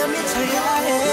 Let me tell you I am.